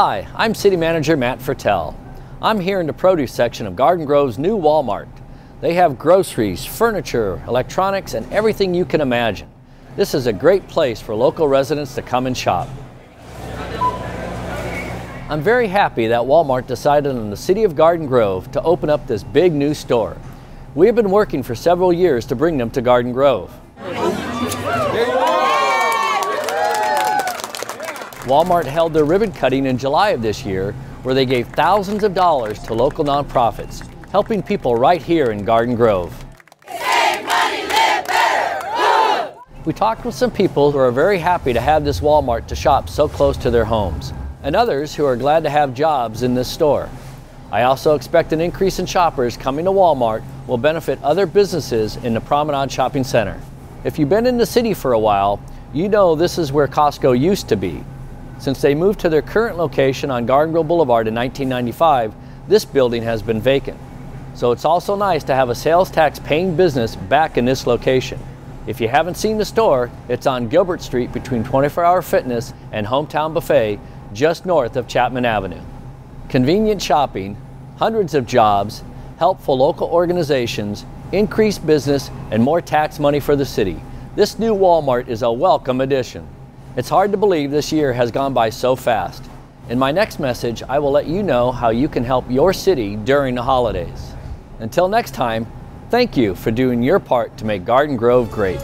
Hi, I'm City Manager Matt Fertal. I'm here in the produce section of Garden Grove's new Walmart. They have groceries, furniture, electronics, and everything you can imagine. This is a great place for local residents to come and shop. I'm very happy that Walmart decided on the city of Garden Grove to open up this big new store. We have been working for several years to bring them to Garden Grove. Walmart held their ribbon cutting in July of this year where they gave thousands of dollars to local nonprofits, helping people right here in Garden Grove. Money, we talked with some people who are very happy to have this Walmart to shop so close to their homes, and others who are glad to have jobs in this store. I also expect an increase in shoppers coming to Walmart will benefit other businesses in the Promenade Shopping Center. If you've been in the city for a while, you know this is where Costco used to be. Since they moved to their current location on Garden Grove Boulevard in 1995, this building has been vacant. So it's also nice to have a sales tax paying business back in this location. If you haven't seen the store, it's on Gilbert Street between 24 Hour Fitness and Hometown Buffet, just north of Chapman Avenue. Convenient shopping, hundreds of jobs, helpful local organizations, increased business, and more tax money for the city. This new Walmart is a welcome addition. It's hard to believe this year has gone by so fast. In my next message, I will let you know how you can help your city during the holidays. Until next time, thank you for doing your part to make Garden Grove great.